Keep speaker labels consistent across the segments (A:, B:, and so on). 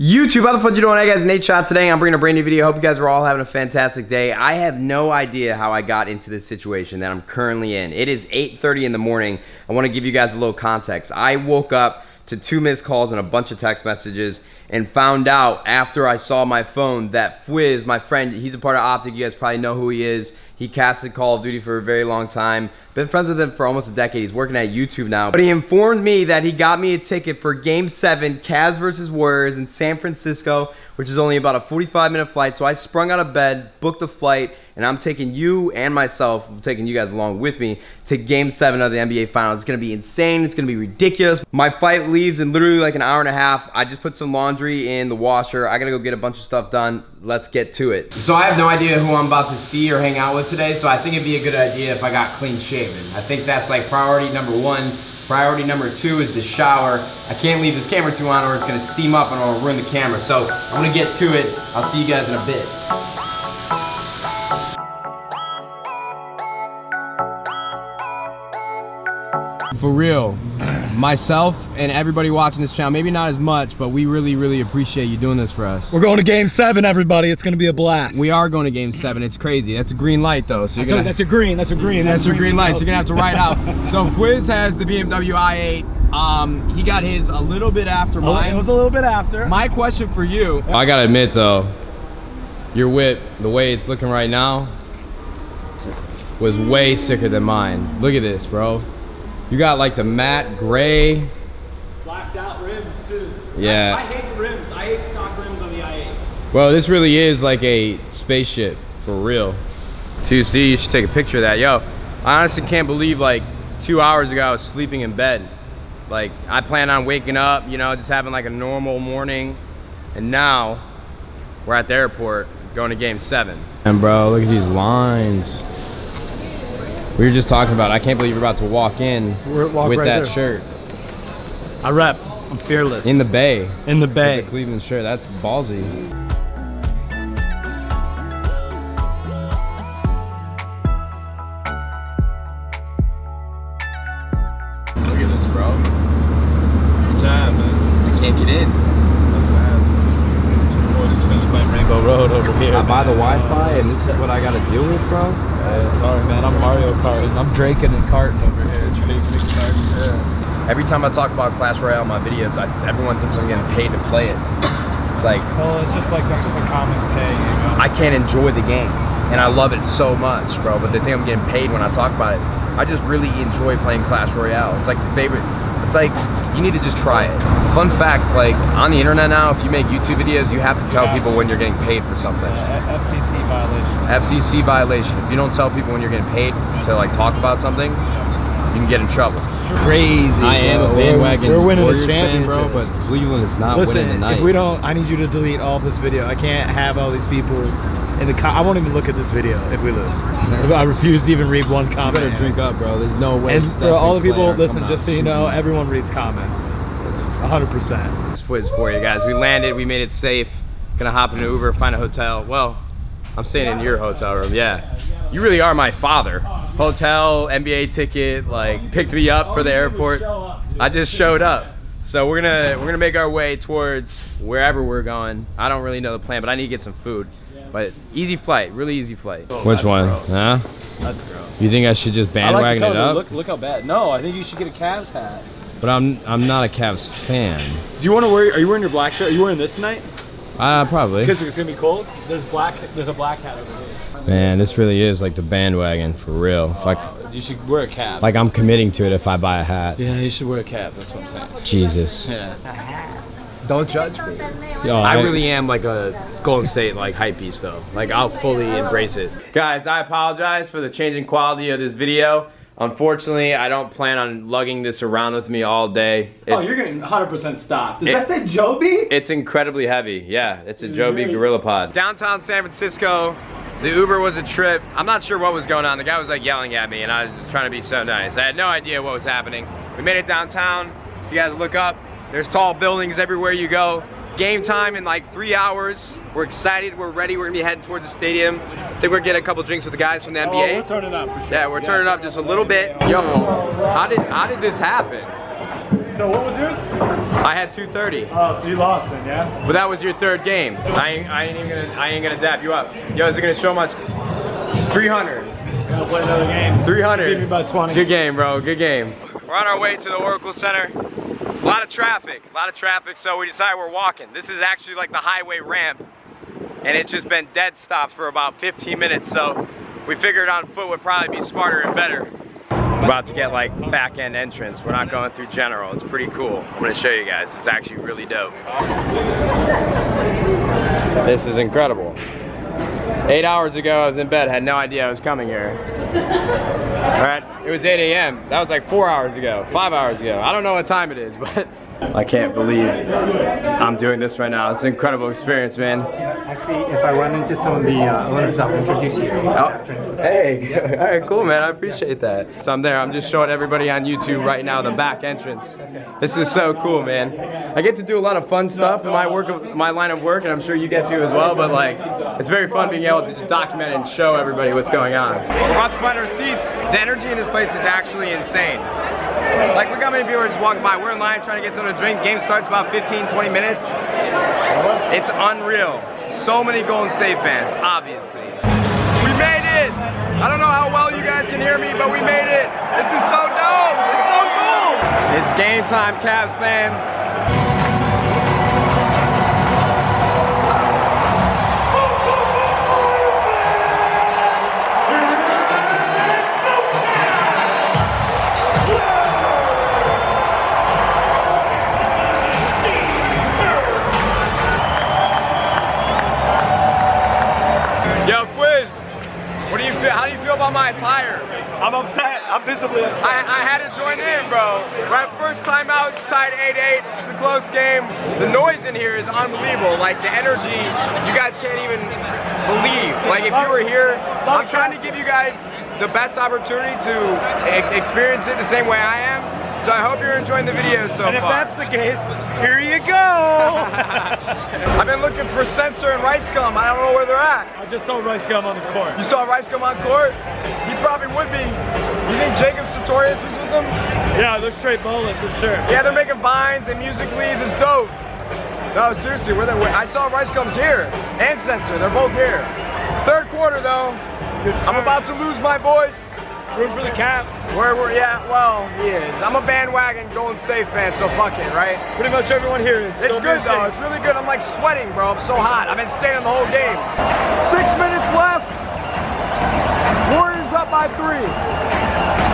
A: YouTube, how the fuck you doing? Hey guys, Nadeshot today. I'm bringing a brand new video. Hope you guys are all having a fantastic day. I have no idea how I got into this situation that I'm currently in. It is 8.30 in the morning. I want to give you guys a little context. I woke up to two missed calls and a bunch of text messages and found out after I saw my phone that Fwiz, my friend, he's a part of Optic. You guys probably know who he is. He casted Call of Duty for a very long time. Been friends with him for almost a decade. He's working at YouTube now. But he informed me that he got me a ticket for Game 7, Cavs versus Warriors in San Francisco, which is only about a 45 minute flight. So I sprung out of bed, booked a flight, and I'm taking you and myself, taking you guys along with me to Game 7 of the NBA Finals. It's gonna be insane. It's gonna be ridiculous. My flight leaves in literally like an hour and a half. I just put some laundry in the washer. I gotta go get a bunch of stuff done. Let's get to it. So I have no idea who I'm about to see or hang out with today, so I think it'd be a good idea if I got clean shaven. I think that's like priority number one. Priority number two is the shower. I can't leave this camera too on or it's gonna steam up and it'll ruin the camera. So I'm gonna get to it. I'll see you guys in a bit. For real, myself and everybody watching this channel, maybe not as much, but we really, really appreciate you doing this for us.
B: We're going to game seven, everybody. It's gonna be a blast.
A: We are going to game seven. It's crazy. That's a green light though. So you're
B: That's,
A: gonna,
B: that's your green. That's your green.
A: that's your green light. So you're gonna have to ride out. So Fwiz has the BMW i8. Um, he got his a little bit after
B: Oh,
A: mine.
B: It was a little bit after.
A: My question for you. I gotta admit though, your whip, the way it's looking right now, was way sicker than mine. Look at this, bro. You got like the matte gray.
B: Blacked out rims too.
A: Yeah.
B: I hate the rims. I hate stock rims on the i8.
A: Bro, this really is like a spaceship for real. 2C, you should take a picture of that. Yo, I honestly can't believe like two hours ago I was sleeping in bed. Like I planned on waking up, you know, just having like a normal morning. And now we're at the airport going to game seven. And bro, look at these lines. We were just talking about, I can't believe you're about to walk in
B: We're- walk
A: with
B: right
A: that
B: there.
A: shirt.
B: I rep. I'm fearless.
A: In the bay.
B: in the
A: With
B: bay.
A: the Cleveland shirt, that's ballsy. Look at this, bro.
B: Sad, man.
A: I can't get in.
B: That's sad. Boys just finished playing Rainbow Road over here.
A: I buy the Wi-Fi and this is what I gotta deal with, bro.
B: Sorry, man. I'm Mario Kart. I'm draking and carting over here. Draking and carting. Yeah.
A: Every time I talk about Clash Royale in my videos, I, everyone thinks I'm getting paid to play it. It's like,
B: Well, it's just like that's just a common saying. You know?
A: I can't enjoy the game. And I love it so much, bro. But they think I'm getting paid when I talk about it. I just really enjoy playing Clash Royale. It's like the favorite. It's like you need to just try it. Fun fact, like on the internet now, if you make YouTube videos, you have to tell
B: have
A: people when you're getting paid for something.
B: FCC violation.
A: FCC violation. If you don't tell people when you're getting paid to like talk about something, you can get in trouble.
B: Crazy.
A: I am
B: bro.
A: a bandwagon.
B: We're, we're winning
A: Warriors
B: the
A: fan,
B: championship,
A: bro. But Cleveland is not winning
B: Listen,
A: tonight.
B: if we don't, I need you to delete all of this video. I can't have all these people in the. Com- I won't even look at this video if we lose. I refuse to even read one
A: you
B: comment.
A: better drink up, bro. There's no way.
B: And for all the people, listen, just so you know, everyone reads comments. 100%.
A: It's Fwiz for you guys. We landed. We made it safe. Gonna hop in an Uber, find a hotel. Well, I'm staying in your hotel room. Yeah, you really are my father. Hotel, NBA ticket, like picked me up for the airport. I just showed up. So we're gonna we're gonna make our way towards wherever we're going. I don't really know the plan, but I need to get some food. But easy flight, really easy flight. Which one? Huh?
B: That's gross.
A: You think I should just bandwagon it up?
B: Look, look how bad. No, I think you should get a Cavs hat.
A: But I'm I'm not a Cavs fan.
B: Do you want to wear? Are you wearing your black shirt? Are you wearing this tonight?
A: Uh, probably.
B: Because it's gonna be cold. There's black. There's a black hat over here.
A: Man, this really is like the bandwagon for real. If I,
B: You should wear a cap.
A: like I'm committing to it if I buy a hat.
B: Yeah, you should wear a Cavs. That's what I'm saying.
A: Jesus.
B: Yeah.
A: Don't judge me.
C: Yo,
A: I really am like a Golden State like hype beast though. Like I'll fully embrace it. Guys, I apologize for the changing quality of this video. Unfortunately, I don't plan on lugging this around with me all day.
B: Oh, you're getting 100% stopped. Does
A: It-
B: that say Joby?
A: it's incredibly heavy. Yeah, it's a Joby
B: really-
A: Gorilla Pod. Downtown San Francisco, the Uber was a trip. I'm not sure what was going on. The guy was like yelling at me and I was just trying to be so nice. I had no idea what was happening. We made it downtown. If you guys look up, there's tall buildings everywhere you go. Game time in like three hours. We're excited, we're ready, we're gonna be heading towards the stadium. I think we're gonna a couple drinks with the guys from the
B: Oh,
A: NBA.
B: we're turning up for sure.
A: Yeah, we're turning up just a little bit. Yo, how did how did this happen?
B: So what was yours?
A: I had 230.
B: Oh, so you lost then, yeah?
A: But that was your third game. I ain't, I ain't even gonna, I ain't gonna dap you up. Yo, is it gonna show my 300?
B: I'll play another game.
A: 300.
B: Give me about 20.
A: Good game, bro. Good game. We're on our way to the Oracle Center. A lot of traffic, a lot of traffic, so we decided we're walking. This is actually like the highway ramp, and it's just been dead stopped for about 15 minutes, so we figured on foot would probably be smarter and better. We're about to get like back end entrance. We're not going through general. It's pretty cool. I'm gonna show you guys. It's actually really dope. This is incredible. Eight hours ago, I was in bed, had no idea I was coming here. All right, it was 8 a.m. That was like four hours ago, five hours ago. I don't know what time it is, but I can't believe I'm doing this right now. It's an incredible experience, man.
C: Actually, if I run into some of the uh, owners, I'll introduce you.
A: Oh, hey, all right, cool, man. I appreciate that. So I'm there. I'm just showing everybody on YouTube right now the back entrance. This is so cool, man. I get to do a lot of fun stuff in my work, my line of work, and I'm sure you get to as well. But like, it's very fun being able to just document and show everybody what's going on. We're about to find our seats. The energy in this place is actually insane. Like, look how many people are just walking by. We're in line trying to get something to drink. Game starts about 15, 20 minutes. It's unreal. So many Golden State fans, obviously. We made it! I don't know how well you guys can hear me, but we made it. This is so dope. It's so cool. It's game time, Cavs fans. About my attire?
B: I'm upset. I'm visibly upset.
A: I, I had to join in, bro. Right, first time out, it's tied 8-8. It's a close game. The noise in here is unbelievable. Like the energy, you guys can't even believe. Like if you were here, I'm trying to give you guys the best opportunity to experience it the same way I am. So I hope you're enjoying the video so far.
B: and if
A: far.
B: that's the case, here you go.
A: I've been looking for Sensor and Rice Gum. I don't know where they're at.
B: I just saw Rice Gum on the court.
A: You saw Rice Gum on court? He probably would be. You think Jacob Sartorius was with them?
B: Yeah, they're straight bowling for sure.
A: Yeah, they're making vines and musical.lys. It's dope. No, seriously, where they? I saw Rice Gums here and Sensor. They're both here. Third quarter though. I'm about to lose my voice.
B: Room for the cap.
A: Where we're yeah, well, he is. I'm a bandwagon Golden State fan, so fuck it, right?
B: Pretty much everyone here is.
A: It's
B: Don't
A: good though. It's really good. I'm like sweating, bro. I'm so hot. I've been staying the whole game. Six minutes left. Warriors up by three.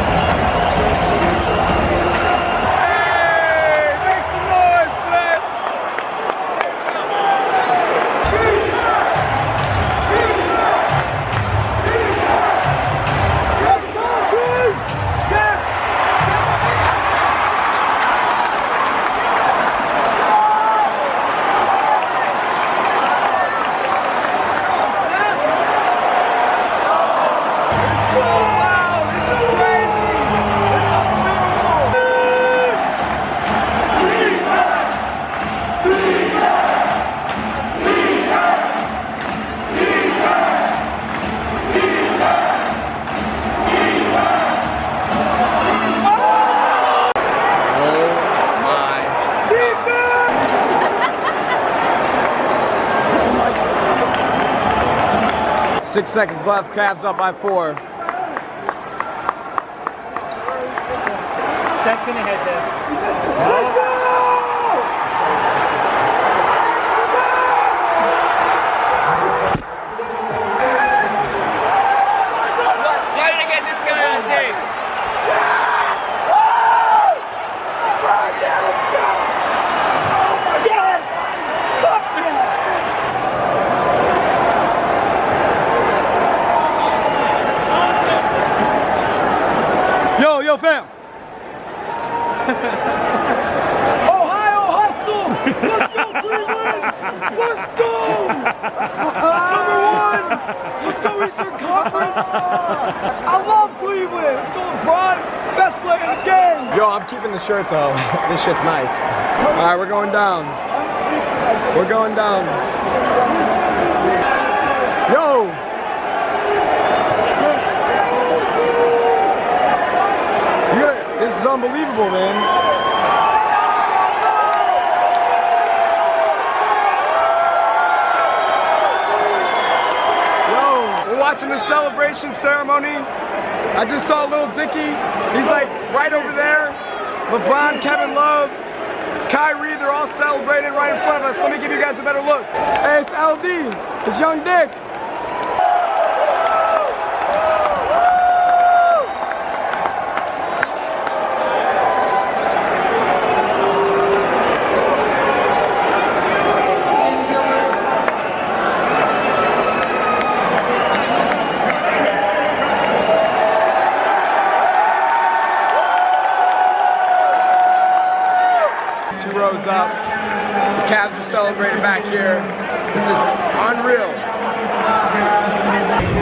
A: Seconds left. Cavs up by four.
C: That's gonna hit this.
A: Let's go! Number one! Let's go Eastern Conference! I love Cleveland! Let's go LeBron! Best player in the game! Yo, I'm keeping the shirt though. this shit's nice. Alright, we're going down. We're going down. Yo! Gotta- this is unbelievable, man. Watching the celebration ceremony. I just saw a Lil Dicky. He's like right over there. LeBron, Kevin Love, Kyrie, they're all celebrating right in front of us. Let me give you guys a better look. Hey, it's LD. It's Young Dick. Two rows up. The Cavs are celebrating back here. This is unreal.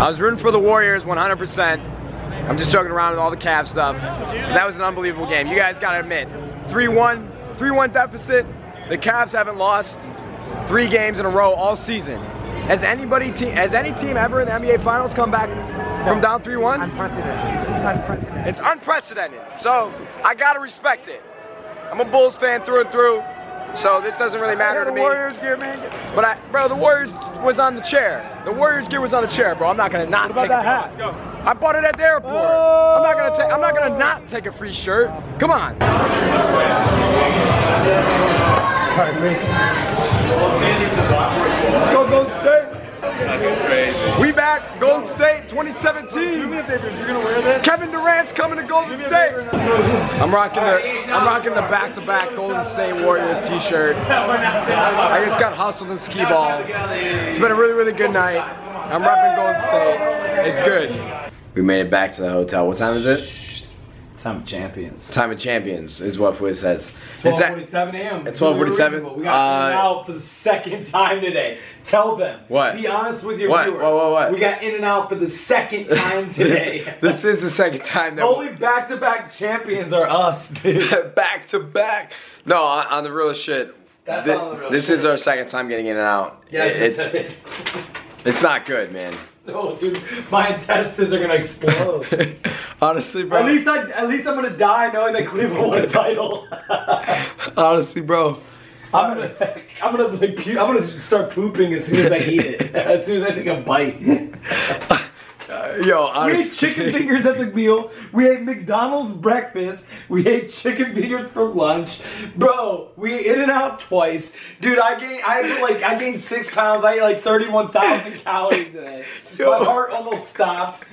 A: I was rooting for the Warriors 100%. I'm just joking around with all the Cavs stuff. That was an unbelievable game. You guys gotta admit, 3-1, 3-1 deficit. The Cavs haven't lost three games in a row all season. Has anybody team, has any team ever in the NBA Finals come back from down 3-1?
C: Unprecedented.
A: It's unprecedented. So I gotta respect it. I'm a Bulls fan through and through. So this doesn't really matter to me.
C: Warriors gear, man.
A: But I, bro, the Warriors was on the chair. The Warriors gear was on the chair, bro. I'm not gonna not
C: What
A: take
C: about
A: it.
C: that hat?
A: I bought it at the airport. I'm not gonna take. I'm not gonna not take a free shirt. Come on. Let's go Golden State. We back, Golden State 2017.
C: Do me a favor, you're gonna wear this.
A: Kevin Durant's coming to Golden State. I'm rocking the I'm rocking the back-to-back Golden State Warriors t-shirt. I just got hustled in skee ball. It's been a really, really good night. I'm repping Golden State. It's good. We made it back to the hotel. What time is it?
B: Time of champions.
A: Time of champions is what Fwiz says. It's at
B: 12:47 a.m.
A: At 12:47?
B: We got in and
A: Uh,
B: out for the second time today. Tell them.
A: What?
B: Be honest with your
A: What?
B: viewers.
A: What, what, what?
B: We got in and out for the second time today.
A: this, this is the second time that
B: only back-to-back champions are us, dude.
A: back to back. No, on, on the real shit.
B: That's
A: thi-
B: on the real
A: this
B: shit.
A: is our second time getting in and out.
B: Yeah,
A: It- it's it's not good, man.
B: no, dude, my intestines are gonna explode.
A: Honestly, bro.
B: at least I, at least I'm gonna die knowing that Cleveland won a title.
A: honestly, bro.
B: I'm gonna, I'm gonna like, pu- I'm gonna start pooping as soon as I eat it. as soon as I take a bite.
A: Uh, yo,
B: We ate chicken fingers at the meal. We ate McDonald's breakfast. We ate chicken fingers for lunch, bro. We in and out twice, dude. I gained, I like, I gained six pounds. I ate like thirty-one thousand calories today.
A: Yo.
B: My heart almost stopped.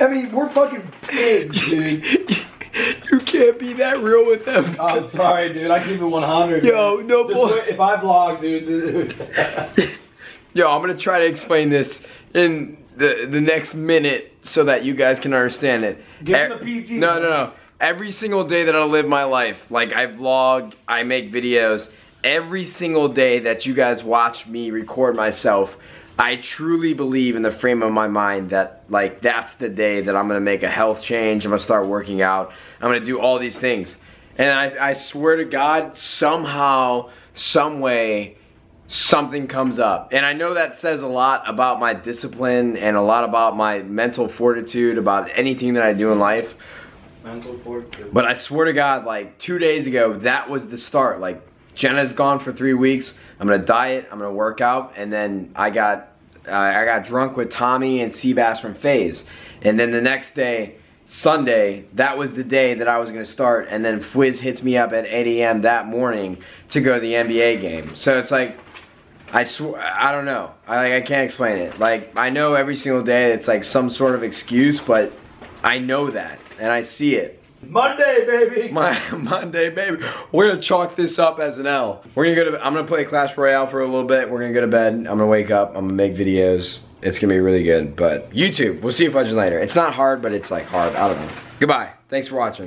B: I mean, we're fucking pigs, dude.
A: you can't be that real with them.
B: Oh, I'm sorry, dude. I keep it 100.
A: Yo,
B: man.
A: no
B: wait- If I vlog, dude. dude.
A: Yo, I'm gonna try to explain this in the the next minute so that you guys can understand it.
B: Give
A: E-
B: the PG.
A: No, no, no. Every single day that I live my life, like I vlog, I make videos. Every single day that you guys watch me record myself, I truly believe in the frame of my mind that like that's the day that I'm gonna make a health change. I'm gonna start working out. I'm gonna do all these things. And I, I swear to God, somehow, some way, something comes up. And I know that says a lot about my discipline and a lot about my mental fortitude, about anything that I do in life.
B: Mental fortitude.
A: But I swear to God, like two days ago, that was the start. Like Jenna's gone for three weeks. I'm gonna diet. I'm gonna work out, and then I got uh, I got drunk with Tommy and Seabass from FaZe, and then the next day. Sunday, that was the day that I was gonna start, and then Fwiz hits me up at 8 a.m. that morning to go to the NBA game. So it's like, I swear, I don't know. I like, I can't explain it. Like, I know every single day it's like some sort of excuse, but I know that, and I see it.
B: Monday, baby.
A: My Monday, baby. We're gonna chalk this up as an L. We're gonna go to. I'm gonna play Clash Royale for a little bit. We're gonna go to bed. I'm gonna wake up. I'm gonna make videos. It's gonna be really good. But YouTube, we'll see you fudging later. It's not hard, but it's like hard. I don't know. Goodbye. Thanks for watching.